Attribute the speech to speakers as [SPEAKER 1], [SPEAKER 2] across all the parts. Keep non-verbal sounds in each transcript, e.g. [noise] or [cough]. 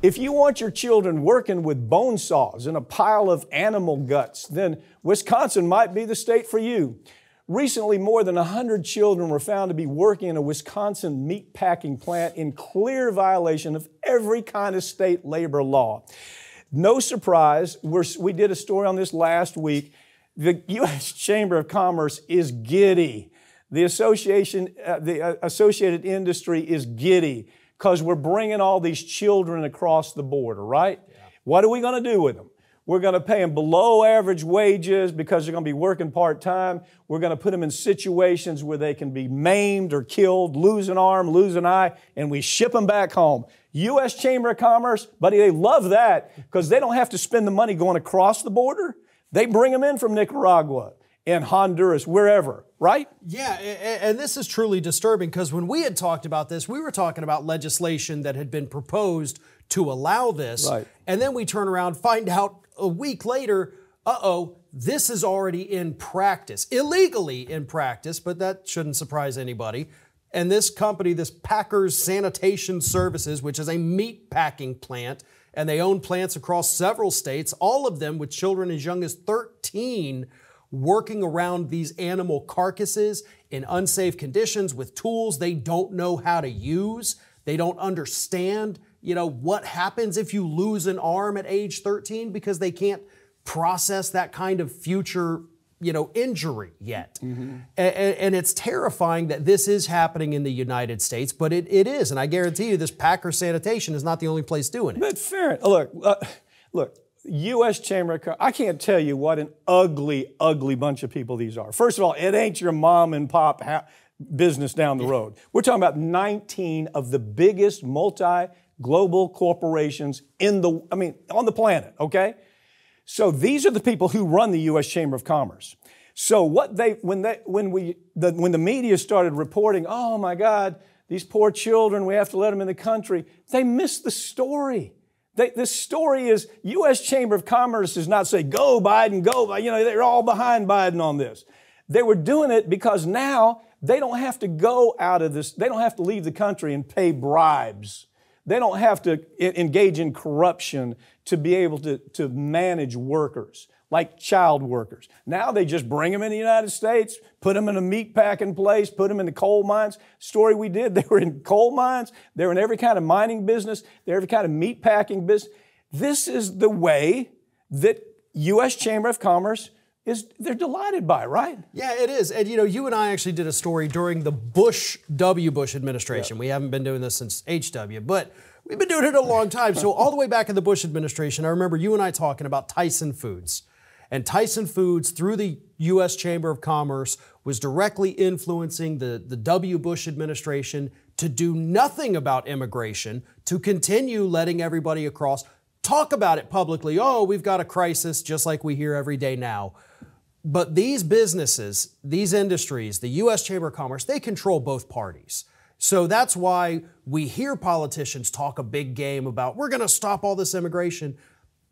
[SPEAKER 1] If you want your children working with bone saws and a pile of animal guts, then Wisconsin might be the state for you. Recently, more than 100 children were found to be working in a Wisconsin meat packing plant in clear violation of every kind of state labor law. No surprise, we did a story on this last week. The U.S. [laughs] Chamber of Commerce is giddy. The association, uh, the uh, associated industry is giddy because we're bringing all these children across the border, right? Yeah. What are we going to do with them? We're going to pay them below average wages because they're going to be working part time. We're going to put them in situations where they can be maimed or killed, lose an arm, lose an eye, and we ship them back home. U.S. Chamber of Commerce, buddy, they love that because they don't have to spend the money going across the border. They bring them in from Nicaragua and Honduras, wherever right?
[SPEAKER 2] Yeah, and this is truly disturbing because when we had talked about this, we were talking about legislation that had been proposed to allow this. Right. And then we turn around, find out a week later, uh oh, this is already in practice, illegally in practice, but that shouldn't surprise anybody. And this company, this Packers Sanitation Services, which is a meat packing plant, and they own plants across several states, all of them with children as young as 13 working around these animal carcasses in unsafe conditions with tools they don't know how to use. They don't understand, you know, what happens if you lose an arm at age 13 because they can't process that kind of future you know injury yet mm-hmm. and, and, it's terrifying that this is happening in the united states but it, it is and i guarantee you this packer sanitation is not the only place doing it
[SPEAKER 1] but fair look uh, look U.S. Chamber of Commerce, I can't tell you what an ugly, ugly bunch of people these are. First of all, it ain't your mom and pop ha- business down the road. We're talking about 19 of the biggest multi global corporations in the, I mean, on the planet, okay? So these are the people who run the U.S. Chamber of Commerce. So what they, when they, when we, the, when the media started reporting, oh my God, these poor children, we have to let them in the country, they missed the story. They, this story is U.S. Chamber of Commerce does not say, go Biden, go. You know, they're all behind Biden on this. They were doing it because now they don't have to go out of this, they don't have to leave the country and pay bribes. They don't have to engage in corruption to be able to, to manage workers like child workers. Now they just bring them in the United States, put them in a meat packing place, put them in the coal mines. Story we did, [laughs] they were in coal mines, they were in every kind of mining business, they're every kind of meat packing business. This is the way that U.S. Chamber of Commerce is they're delighted by, right?
[SPEAKER 2] Yeah, it is. And you know, you and I actually did a story during the Bush W. Bush administration. Yeah. We haven't been doing this since HW, but we've been doing it a long time. so all the way back in the Bush administration, I remember you and I talking about Tyson Foods. And Tyson Foods, through the U.S. Chamber of Commerce, was directly influencing the, the W. Bush administration to do nothing about immigration, to continue letting everybody across, talk about it publicly. Oh, we've got a crisis, just like we hear every day now. But these businesses, these industries, the U.S. Chamber of Commerce, they control both parties. So that's why we hear politicians talk a big game about we're going to stop all this immigration.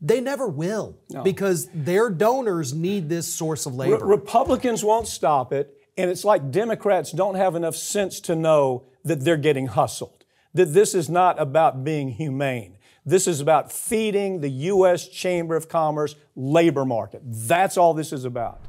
[SPEAKER 2] They never will no. because their donors need this source of labor.
[SPEAKER 1] Re- Republicans won't stop it, and it's like Democrats don't have enough sense to know that they're getting hustled, that this is not about being humane. This is about feeding the U.S. Chamber of Commerce labor market. That's all this is about.